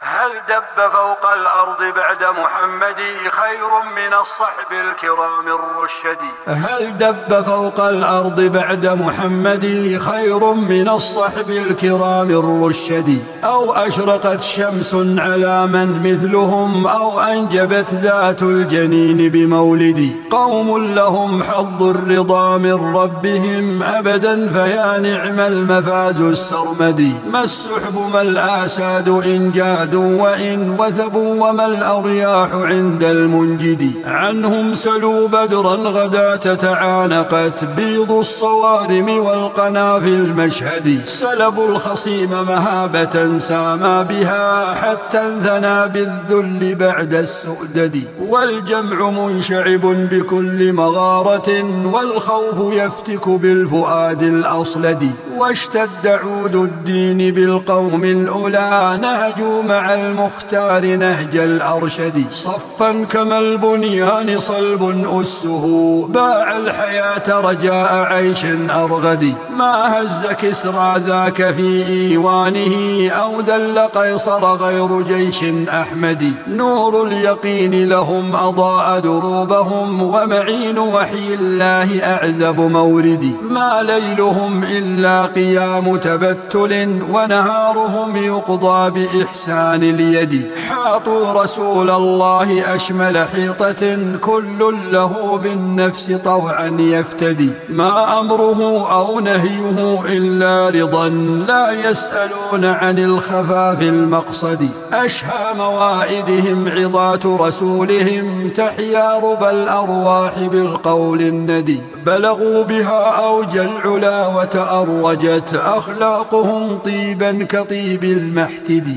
هل دب فوق الأرض بعد محمد خير من الصحب الكرام الرشد؟ هل دب فوق الأرض بعد محمد خير من الصحب الكرام الرشد؟ أو أشرقت شمس على من مثلهم أو أنجبت ذات الجنين بمولد؟ قوم لهم حظ الرضا من ربهم أبدا فيا نعم المفاز السرمدي ما السحب ما الآساد إن جاد زادوا وإن وثبوا وما الأرياح عند المنجد. عنهم سلوا بدرا غدا تعانقت بيض الصوارم والقنا في المشهد سلبوا الخصيم مهابة ساما بها حتى انثنى بالذل بعد السؤدد. والجمع منشعب بكل مغارة والخوف يفتك بالفؤاد الأصلد. واشتد عود الدين بالقوم الأولى نهجوا مع المختار نهج الأرشد صفا كما البنيان صلب أسه. باع الحياة رجاء عيش أرغد. ما هز كسرى ذاك في إيوانه أو ذل قيصر غير جيش أحمد. نور اليقين لهم أضاء دروبهم ومعين وحي الله أعذب مورد. ما ليلهم إلا قيام تبتل ونهارهم يقضى بإحسان. اليد حاطوا رسول الله أشمل حيطة كل له بالنفس طوعا يفتدي. ما أمره أو نهيه إلا رضا لا يسألون عن الخفا في المقصد. أشهى موائدهم عظات رسولهم تحيا ربى الأرواح بالقول الندي. بلغوا بها أوج العلا وتأرجت أخلاقهم طيبا كطيب المحتد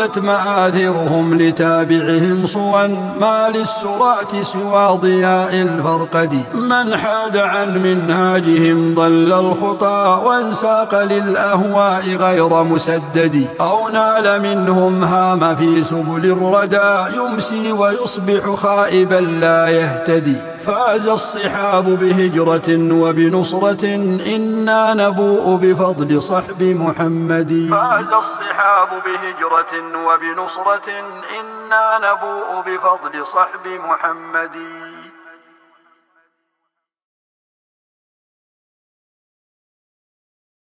وغدت مآثرهم لتابعهم صوا ما للسرات سوى ضياء الفرقد. من حاد عن منهاجهم ضل الخطى وانساق للأهواء غير مسدد. أو نال منهم هام في سبل الردى يمسي ويصبح خائبا لا يهتدي. فاز الصحاب بهجرة وبنصرة. إنا نبوء بفضل صحب محمد. فاز الصحاب بهجرة وبنصرة. إنا نبوء بفضل صحب محمد.